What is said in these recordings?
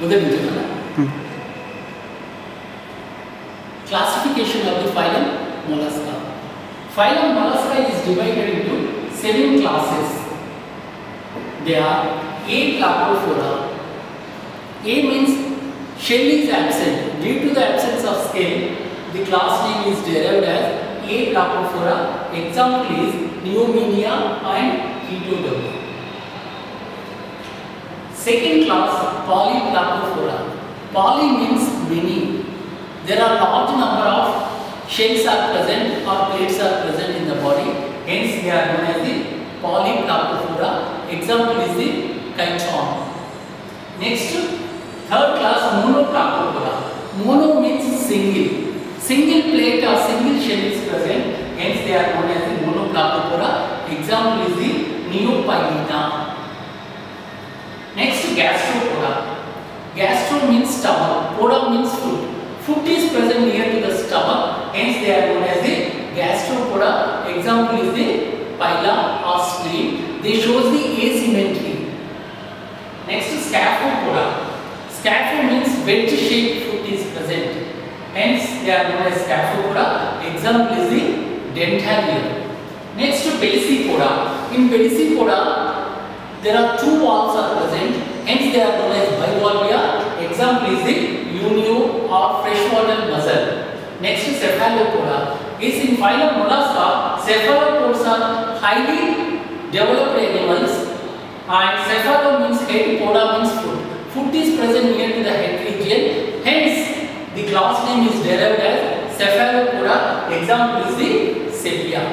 Buddha-Bhutaphala. Hmm. Classification of the phylum Mollusca. Phylum Mollusca is divided into seven classes. They are Aplacophora. A means shell is absent. Due to the absence of scale, the class name is derived as Aplacophora. Example is Neomenia and Ketodobia. Second class, Polyplacophora. Poly means many. There are large number of shells are present or plates are present in the body. Hence, they are known as the Polyplacophora. Example is the chiton. Next, third class, Monoplacophora. Mono means single. Single plate or single shell is present. Hence, they are known as the Monoplacophora. Example is the Neopilina. Gastropoda. Gastro means stomach, poda means foot. Foot is present near to the stomach, hence they are known as the gastropoda. Example is the pila or spleen. They shows the asymmetry. Next, is scaphopoda. Scapho means wedge-shaped foot is present. Hence, they are known as scaphopoda. Example is the Dentalium. Next, pelecypoda. In pelecypoda, there are two walls are present, hence they are known as bivalvia. Example is the unio or freshwater mussel. Next is cephalopoda. Is in phylum Mollusca, cephalopods are highly developed animals and cephalo means head, poda means foot. Foot is present near to the head region, hence the class name is derived as cephalopoda. Example is the sepia.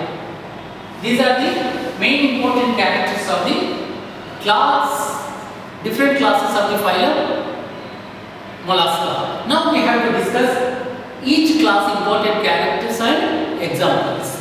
These are the main important characters of the class, different classes of the phylum Mollusca. Now we have to discuss each class important characters and examples.